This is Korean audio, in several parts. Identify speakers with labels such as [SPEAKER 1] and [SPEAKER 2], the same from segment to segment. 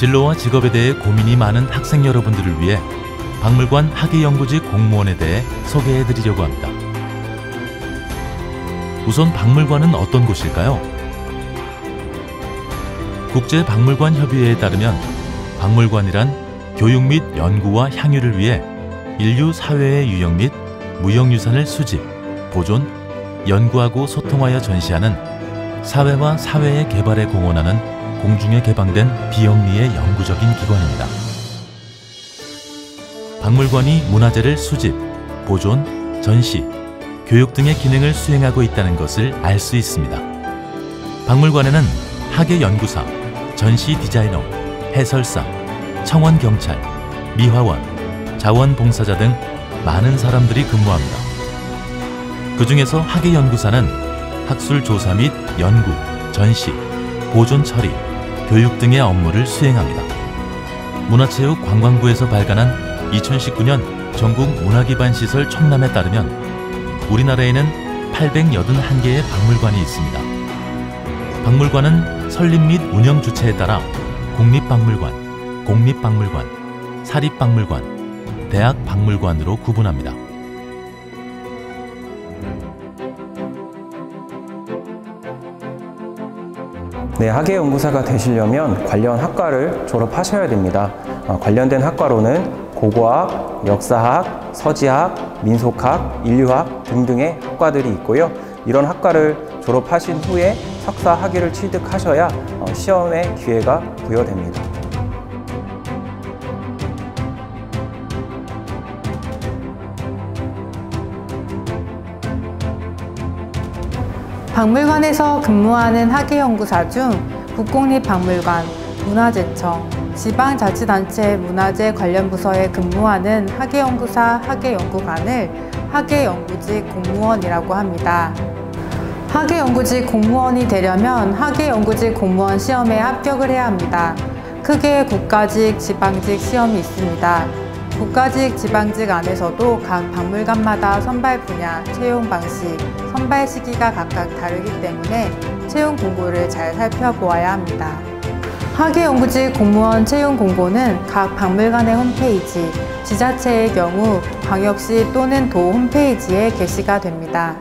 [SPEAKER 1] 진로와 직업에 대해 고민이 많은 학생 여러분들을 위해 박물관 학예연구지 공무원에 대해 소개해 드리려고 합니다. 우선 박물관은 어떤 곳일까요? 국제박물관 협의회에 따르면 박물관이란 교육 및 연구와 향유를 위해 인류 사회의 유형 및 무형유산을 수집, 보존, 연구하고 소통하여 전시하는 사회와 사회의 개발에 공헌하는 공중에 개방된 비영리의 영구적인 기관입니다. 박물관이 문화재를 수집, 보존, 전시, 교육 등의 기능을 수행하고 있다는 것을 알 수 있습니다. 박물관에는 학예 연구사, 전시 디자이너, 해설사, 청원 경찰, 미화원, 자원봉사자 등 많은 사람들이 근무합니다. 그 중에서 학예 연구사는 학술 조사 및 연구, 전시, 보존 처리, 교육 등의 업무를 수행합니다. 문화체육관광부에서 발간한 2019년 전국 문화기반 시설 청남에 따르면 우리나라에는 881개의 박물관이 있습니다. 박물관은 설립 및 운영 주체에 따라 국립박물관, 공립박물관, 사립박물관, 대학박물관으로 구분합니다.
[SPEAKER 2] 네, 학예연구사가 되시려면 관련 학과를 졸업하셔야 됩니다. 어, 관련된 학과로는 고고학, 역사학, 서지학, 민속학, 인류학 등등의 학과들이 있고요. 이런 학과를 졸업하신 후에 석사 학위를 취득하셔야 어, 시험의 기회가 부여됩니다.
[SPEAKER 3] 박물관에서 근무하는 학예연구사 중 국공립박물관, 문화재청, 지방자치단체 문화재 관련 부서에 근무하는 학예연구사, 학예연구관을 학예연구직 공무원이라고 합니다. 학예연구직 공무원이 되려면 학예연구직 공무원 시험에 합격을 해야 합니다. 크게 국가직, 지방직 시험이 있습니다. 국가직, 지방직 안에서도 각 박물관마다 선발 분야, 채용 방식, 선발 시기가 각각 다르기 때문에 채용 공고를 잘 살펴보아야 합니다. 학예연구직 공무원 채용 공고는 각 박물관의 홈페이지, 지자체의 경우 광역시 또는 도 홈페이지에 게시가 됩니다.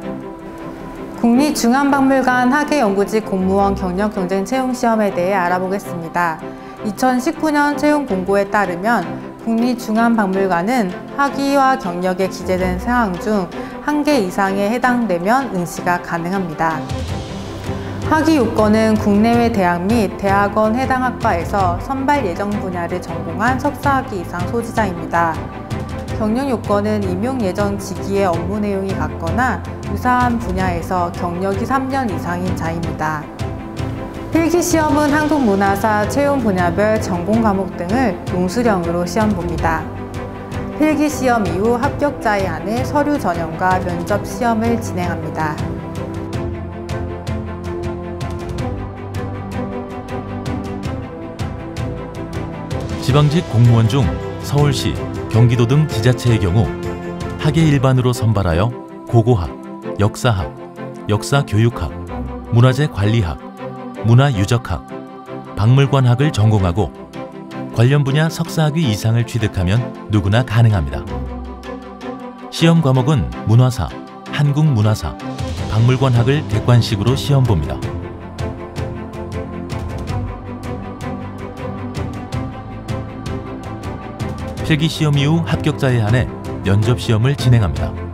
[SPEAKER 3] 국립중앙박물관 학예연구직 공무원 경력 경쟁 채용 시험에 대해 알아보겠습니다. 2019년 채용 공고에 따르면 국립중앙박물관은 학위와 경력에 기재된 사항 중 한 개 이상에 해당되면 응시가 가능합니다. 학위 요건은 국내외 대학 및 대학원 해당 학과에서 선발 예정 분야를 전공한 석사학위 이상 소지자입니다. 경력 요건은 임용 예정 직위의 업무 내용이 같거나 유사한 분야에서 경력이 3년 이상인 자입니다. 필기시험은 한국문화사 채용 분야별 전공 과목 등을 용수령으로 시험 봅니다. 필기시험 이후 합격자에 한해 서류 전형과 면접 시험을 진행합니다.
[SPEAKER 1] 지방직 공무원 중 서울시, 경기도 등 지자체의 경우 학예 일반으로 선발하여 고고학, 역사학, 역사교육학, 문화재 관리학, 문화유적학, 박물관학을 전공하고 관련 분야 석사학위 이상을 취득하면 누구나 가능합니다. 시험 과목은 문화사, 한국문화사, 박물관학을 객관식으로 시험 봅니다. 필기시험 이후 합격자에 한해 면접시험을 진행합니다.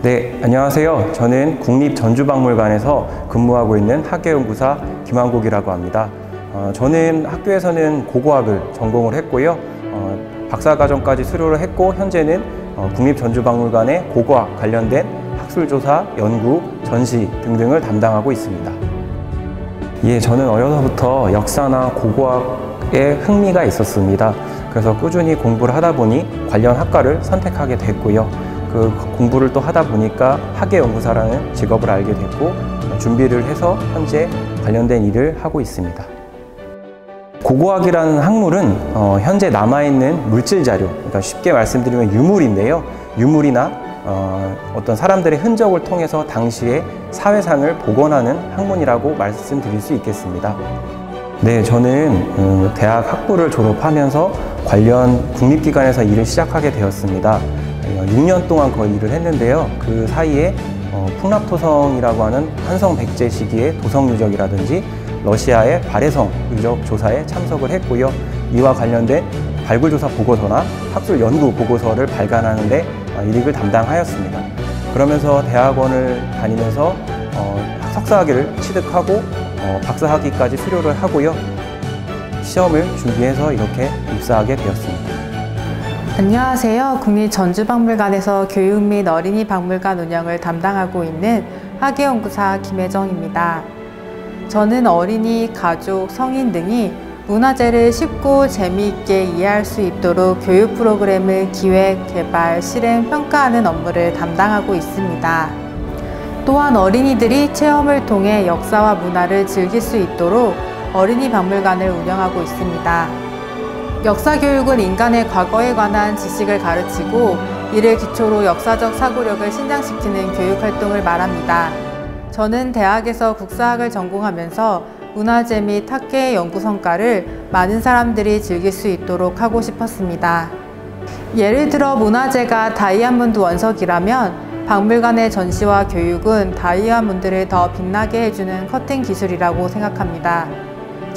[SPEAKER 2] 네, 안녕하세요. 저는 국립전주박물관에서 근무하고 있는 학예연구사 김한국이라고 합니다. 어, 저는 학교에서는 고고학을 전공을 했고요. 어, 박사과정까지 수료를 했고 현재는 어, 국립전주박물관의 고고학 관련된 학술조사, 연구, 전시 등등을 담당하고 있습니다. 예, 저는 어려서부터 역사나 고고학에 흥미가 있었습니다. 그래서 꾸준히 공부를 하다 보니 관련 학과를 선택하게 됐고요. 그 공부를 또 하다 보니까 학예연구사라는 직업을 알게 됐고 준비를 해서 현재 관련된 일을 하고 있습니다. 고고학이라는 학물은 어, 현재 남아있는 물질 자료, 그러니까 쉽게 말씀드리면 유물인데요. 유물이나 어, 어떤 사람들의 흔적을 통해서 당시의 사회상을 복원하는 학문이라고 말씀드릴 수 있겠습니다. 네, 저는 어, 대학 학부를 졸업하면서 관련 국립기관에서 일을 시작하게 되었습니다. 어, 6년 동안 거의 일을 했는데요. 그 사이에 어, 풍납토성이라고 하는 한성 백제 시기의 도성 유적이라든지 러시아의 발해성 유적 조사에 참석을 했고요. 이와 관련된 발굴 조사 보고서나 학술 연구 보고서를 발간하는데 어, 일익을 담당하였습니다. 그러면서 대학원을 다니면서 어, 석사학위를 취득하고 어, 박사학위까지 수료를 하고요. 시험을 준비해서 이렇게 입사하게 되었습니다.
[SPEAKER 3] 안녕하세요. 국립전주박물관에서 교육 및 어린이 박물관 운영을 담당하고 있는 학예연구사 김혜정입니다. 저는 어린이, 가족, 성인 등이 문화재를 쉽고 재미있게 이해할 수 있도록 교육 프로그램을 기획, 개발, 실행, 평가하는 업무를 담당하고 있습니다. 또한 어린이들이 체험을 통해 역사와 문화를 즐길 수 있도록 어린이 박물관을 운영하고 있습니다. 역사 교육은 인간의 과거에 관한 지식을 가르치고 이를 기초로 역사적 사고력을 신장시키는 교육 활동을 말합니다. 저는 대학에서 국사학을 전공하면서 문화재 및 학계의 연구 성과를 많은 사람들이 즐길 수 있도록 하고 싶었습니다. 예를 들어 문화재가 다이아몬드 원석이라면 박물관의 전시와 교육은 다이아몬드를 더 빛나게 해주는 커팅 기술이라고 생각합니다.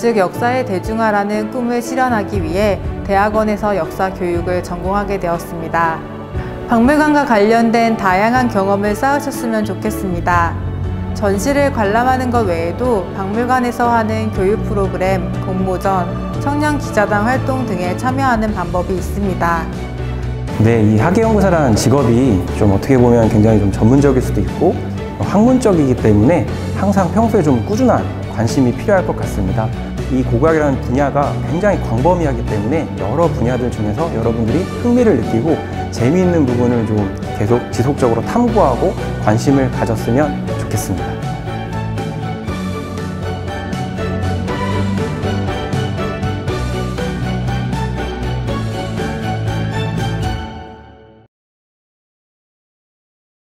[SPEAKER 3] 즉 역사의 대중화라는 꿈을 실현하기 위해 대학원에서 역사 교육을 전공하게 되었습니다. 박물관과 관련된 다양한 경험을 쌓으셨으면 좋겠습니다. 전시를 관람하는 것 외에도 박물관에서 하는 교육 프로그램, 공모전, 청년 기자단 활동 등에 참여하는 방법이 있습니다.
[SPEAKER 2] 네, 이 학예연구사라는 직업이 좀 어떻게 보면 굉장히 좀 전문적일 수도 있고 학문적이기 때문에 항상 평소에 좀 꾸준한 관심이 필요할 것 같습니다. 이 고고학이라는 분야가 굉장히 광범위하기 때문에 여러 분야들 중에서 여러분들이 흥미를 느끼고 재미있는 부분을 좀 계속 지속적으로 탐구하고 관심을 가졌으면 좋겠습니다.